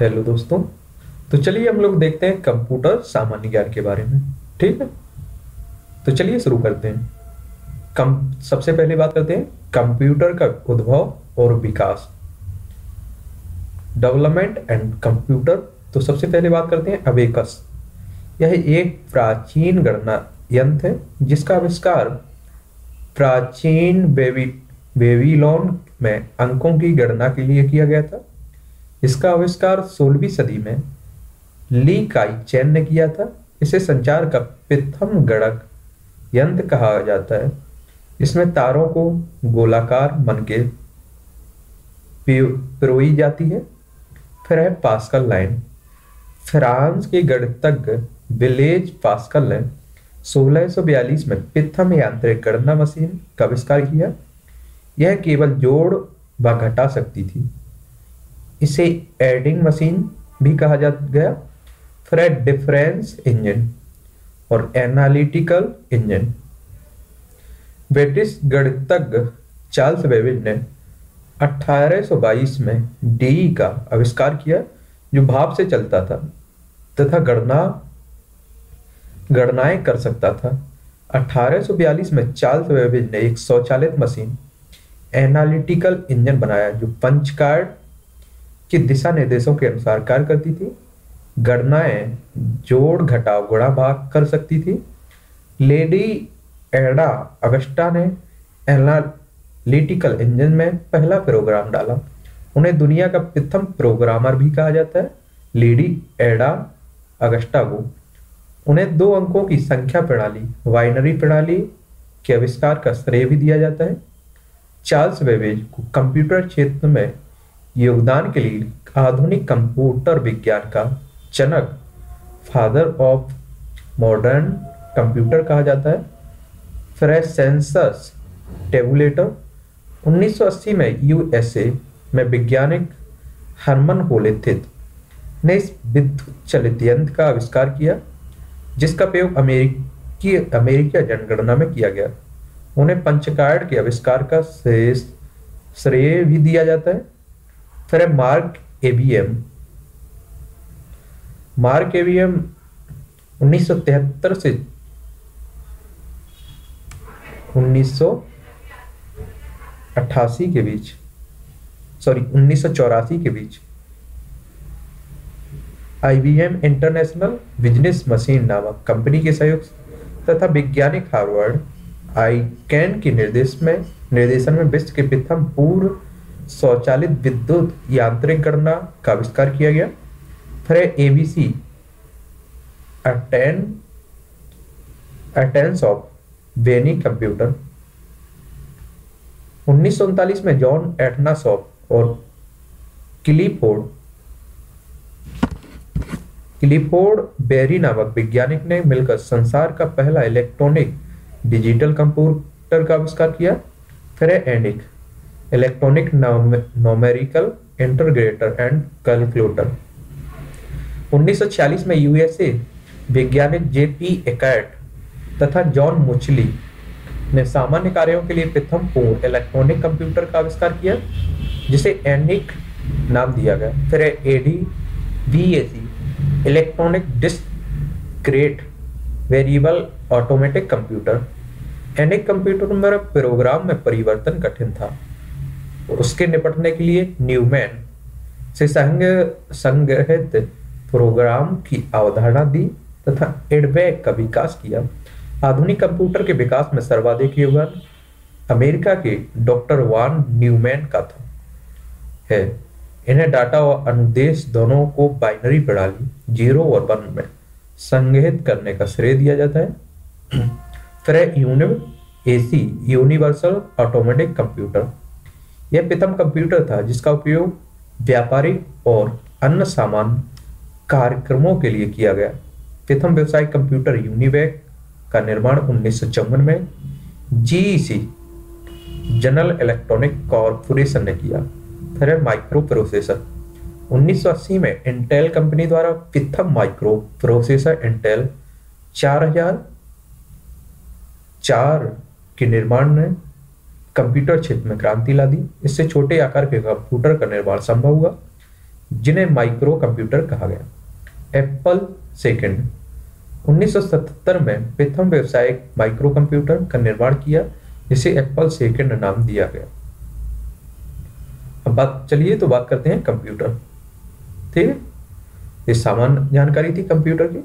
Hello दोस्तों। तो चलिए हम लोग देखते हैं कंप्यूटर सामान्य ज्ञान के बारे में। ठीक है? तो चलिए शुरू करते हैं। कम, सबसे पहले बात करते हैं, कंप्यूटर का उद्भव और विकास। डेवलपमेंट एंड कंप्यूटर तो सबसे पहले बात करते हैं अवेकस। यह एक प्राचीन गणना यंत्र है, जिसका आविष्कार प्राचीन बेबी बेबीलोन में अंकों की गणना के लिए किया गया था। इसका आविष्कार 16वीं सदी में ली काई चैन ने किया था। इसे संचार का प्रथम गणक यंत्र कहा जाता है। इसमें तारों को गोलाकार मन के पिरोई जाती है। फिर है पास्कल लाइन। फ्रांस के गणितज्ञ विलेज पास्कल ने 1642 में प्रथम यांत्रिक गणना मशीन का आविष्कार किया। यह केवल जोड़ व घटा सकती थी। इसे एडिंग मशीन भी कहा जा गया। फिर डिफरेंस इंजन और एनालिटिकल इंजन ब्रिटिश गणितज्ञ चार्ल्स बेबिज ने 1822 में डी का आविष्कार किया, जो भाप से चलता था तथा गणना, गणनाएँ कर सकता था। 1842 में चार्ल्स बेबिज ने एक स्वचालित मशीन एनालिटिकल इंजन बनाया, जो पंच कार्ड के दिशा निर्देशों के अनुसार कार्य करती थी, गणनाएँ जोड़ घटाव गुणा भाग कर सकती थी। लेडी एडा अगस्टा ने एनालिटिकल इंजन में पहला प्रोग्राम डाला। उन्हें दुनिया का प्रथम प्रोग्रामर भी कहा जाता है, लेडी एडा अगस्टा को। उन्हें दो अंकों की संख्या प्रणाली वाइनरी प्रणाली के आविष्कार का श्रेय भी दिया जाता है। चार्ल्स बेबेज को कंप्यूटर क्षेत्र में योगदान के लिए आधुनिक कंप्यूटर विज्ञान का जनक फादर ऑफ़ मॉडर्न कंप्यूटर कहा जाता है। फिर सेंसस टेबुलेटर 1980 में यूएसए में वैज्ञानिक हरमन होलेथित ने इस विद्युत चलित यंत्र का आविष्कार किया, जिसका प्रयोग अमेरिकी अमेरिकी जनगणना में किया गया। उन्हें पंचकार्ड के आविष्कार का श्रेय भी दिया जाता है। फिर है मार्क एबीएम। मार्क एबीएम 1973 से 1988 के बीच सॉरी उन्नीस सौ चौरासी के बीच। आईबीएम इंटरनेशनल बिज़नेस मशीन नामक कंपनी के सहयोग तथा वैज्ञानिक हार्वर्ड आई कैन के निर्देश में, निर्देशन में विश्व के प्रथम पूर्व स्वचालित विद्युत यांत्रिक गणना का आविष्कार किया गया? फिर एबीसी अटेन अटेंस ऑफ़ बेनी कंप्यूटर उन्नीस सौ उनतालीस में जॉन एटनासॉफ और क्लिफोर्ड क्लिफोर्ड बेरी नामक वैज्ञानिक ने मिलकर संसार का पहला इलेक्ट्रॉनिक डिजिटल कंप्यूटर का आविष्कार किया। फिर ENIAC electronic numerical integrator and calculator 1946 में यूएसए वैज्ञानिक जेपी एकैट तथा जॉन मुचली ने सामान्य कार्यों के लिए प्रथम पूर्ण इलेक्ट्रॉनिक कंप्यूटर का आविष्कार किया, जिसे एनिक नाम दिया गया। फिर EDVAC electronic discrete variable automatic computer ENIAC computer में प्रोग्राम में परिवर्तन कठिन था। उसके निपटने के लिए न्यूमैन से संग संग्रहित प्रोग्राम की अवधारणा दी तथा एडबैग का विकास किया। आधुनिक कंप्यूटर के विकास में सर्वाधिक योगदान अमेरिका के डॉक्टर वान न्यूमैन का था। है, इन्हें डाटा और अनुदेश दोनों को बाइनरी प्रणाली, ज़ीरो और वन में संग्रहित करने का श्रेय दिया जाता है। फिर UNIVAC, universal, automatic computer यह प्रथम कंप्यूटर था, जिसका उपयोग व्यापारिक और अन्य सामान कार्यक्रमों के लिए किया गया। प्रथम व्यवसायिक कंप्यूटर यूनिवैक का निर्माण उन्नीस में जीईसी जनरल इलेक्ट्रॉनिक कॉरपोरेशन ने किया। फिर माइक्रो प्रोसेसर 1980 में इंटेल कंपनी द्वारा प्रथम माइक्रो प्रोसेसर इंटेल 4000 चार के निर्माण ने कंप्यूटर क्षेत्र में क्रांति ला दी। इससे छोटे आकार के कंप्यूटर का निर्माण संभव हुआ, जिन्हें माइक्रो कंप्यूटर कहा गया। एप्पल सेकंड 1977 में प्रथम व्यवसायिक माइक्रो कंप्यूटर का निर्माण किया, जिसे एप्पल सेकंड नाम दिया गया। अब बात, चलिए तो बात करते हैं कंप्यूटर। ठीक है? ये सामान्य जानकारी थी कंप्यूटर की।